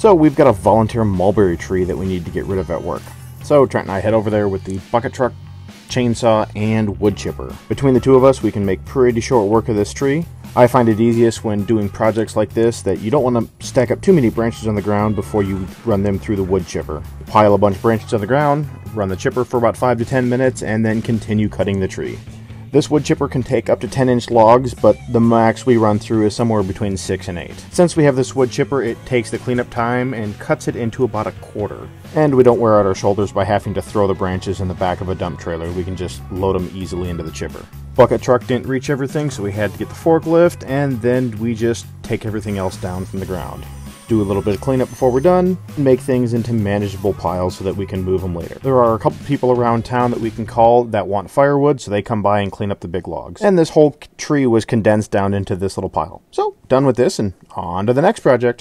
So we've got a volunteer mulberry tree that we need to get rid of at work. So Trent and I head over there with the bucket truck, chainsaw, and wood chipper. Between the two of us, we can make pretty short work of this tree. I find it easiest when doing projects like this that you don't want to stack up too many branches on the ground before you run them through the wood chipper. Pile a bunch of branches on the ground, run the chipper for about 5 to 10 minutes, and then continue cutting the tree. This wood chipper can take up to 10 inch logs, but the max we run through is somewhere between 6 and 8. Since we have this wood chipper, it takes the cleanup time and cuts it into about a quarter. And we don't wear out our shoulders by having to throw the branches in the back of a dump trailer, we can just load them easily into the chipper. Bucket truck didn't reach everything, so we had to get the forklift, and then we just take everything else down from the ground do a little bit of cleanup before we're done, and make things into manageable piles so that we can move them later. There are a couple people around town that we can call that want firewood, so they come by and clean up the big logs. And this whole tree was condensed down into this little pile. So, done with this, and on to the next project.